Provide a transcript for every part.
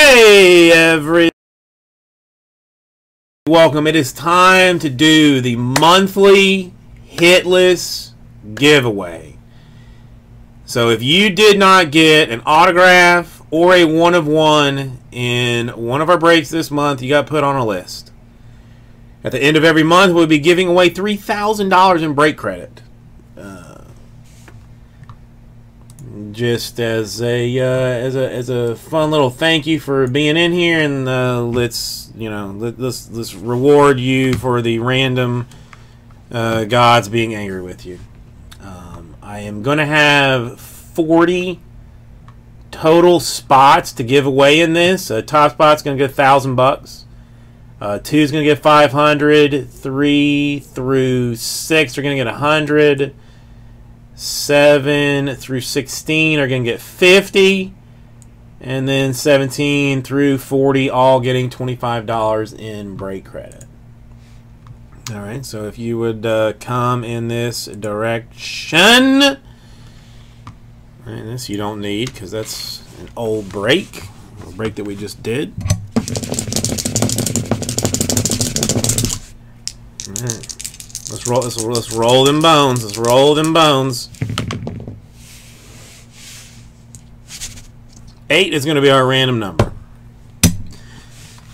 Hey, every. Welcome. It is time to do the monthly hitless giveaway. So if you did not get an autograph or a one of one in one of our breaks this month, you got put on a list. At the end of every month, we'll be giving away $3,000 in break credit. just as a uh, as a as a fun little thank you for being in here, and uh, let's you know let, us let's reward you for the random uh, gods being angry with you. Um, I am gonna have forty total spots to give away in this. top spot's gonna get a thousand bucks. Uh, two's gonna get five hundred. Three through six are gonna get a hundred. 7 through 16 are going to get 50 and then 17 through 40 all getting $25 in break credit. All right so if you would uh, come in this direction. And this you don't need because that's an old break a break that we just did. All right. Let's roll. Let's, let's roll them bones. Let's roll them bones. Eight is going to be our random number.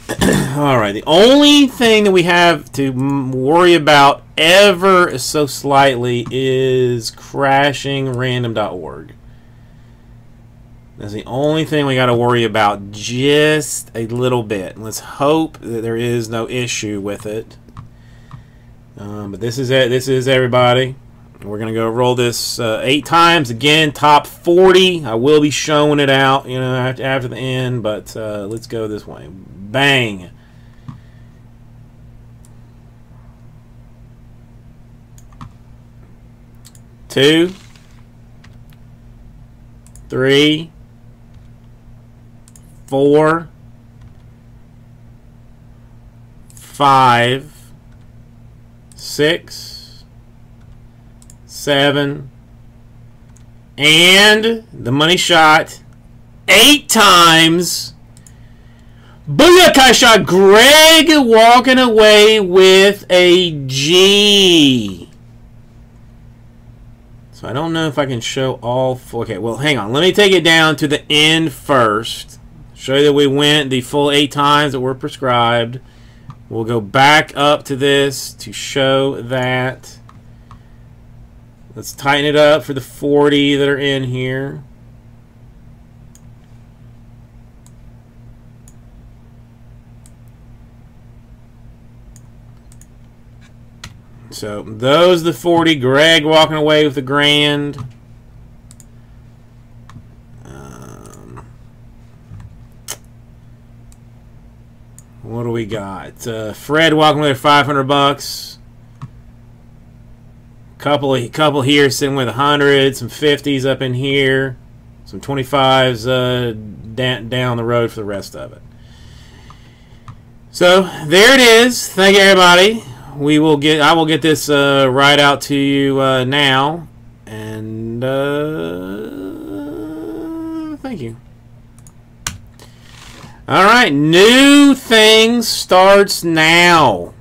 All right. The only thing that we have to worry about ever so slightly is crashing random.org. That's the only thing we got to worry about just a little bit. Let's hope that there is no issue with it. Um, but this is it. This is everybody. We're gonna go roll this uh, eight times again. Top 40. I will be showing it out, you know, after, after the end. But uh, let's go this way. Bang. Two. Three. Four. Five six, seven, and the money shot eight times. Booyah shot Greg walking away with a G. So I don't know if I can show all four. Okay, well, hang on. Let me take it down to the end first. Show you that we went the full eight times that were prescribed. We'll go back up to this to show that. Let's tighten it up for the 40 that are in here. So those the 40. Greg walking away with the grand. What do we got? Uh, Fred walking with 500 bucks. Couple couple here sitting with 100, some 50s up in here, some 25s uh, da down the road for the rest of it. So there it is. Thank you everybody. We will get. I will get this uh, right out to you uh, now, and uh, thank you. All right, new thing starts now.